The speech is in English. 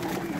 Oh, yeah.